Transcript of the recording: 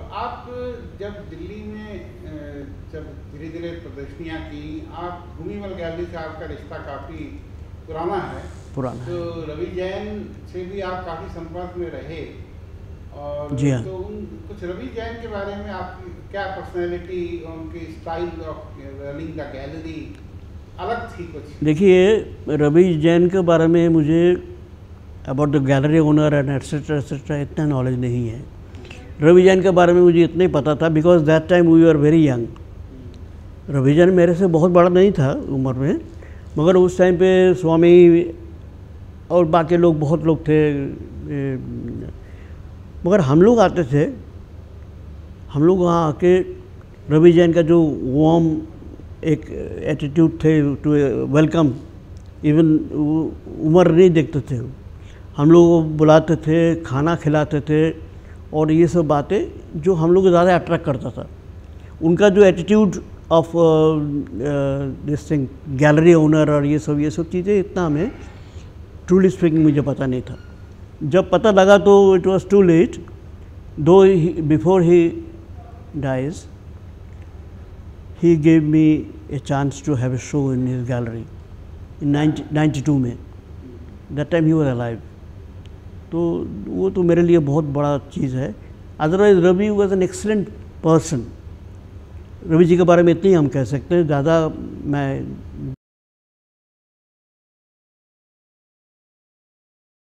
आप जब दिल्ली में जब धीरे धीरे प्रदर्शनियाँ की आप भूमिमल गैलरी से आपका रिश्ता काफ़ी पुराना है। पुराना तो रवि जैन से भी आप काफ़ी संपर्क में रहे। और जी हाँ। तो उन कुछ रवि जैन के बारे में आपकी क्या पर्सनैलिटी उनकी style of running the gallery अलग थी कुछ? देखिए रवि जैन के बारे में मुझे about the gallery owner and etcetera etcetera इतना नॉलेज नहीं है। रवि जैन के बारे में मुझे इतना ही पता था because that time we are very young Ravi Jain मेरे से बहुत बड़ा नहीं था उम्र में, मगर उस टाइम पे स्वामी और बाकी लोग बहुत लोग थे मगर हम लोग आते थे, हम लोग वहाँ आके रवि जैन का जो वार्म एक एटीट्यूड थे टू वेलकम इवन उम्र नहीं देखते थे। हम लोग बुलाते थे, खाना खिलाते थे और ये सब बातें जो हम लोग ज़्यादा अट्रैक्ट करता था। उनका जो attitude of this thing gallery owner और ये सब ये सब चीज़ें इतना हमें ट्रूली स्पीकिंग मुझे पता नहीं था। जब पता लगा तो it was too late though before he dies he gave me a chance to have a show in his gallery in 90, 92 में। That time he was alive तो वो तो मेरे लिए बहुत बड़ा चीज़ है। Otherwise Ravi was an excellent person Ravi ji के बारे में इतनी हम कह सकते हैं, ज़्यादा मैं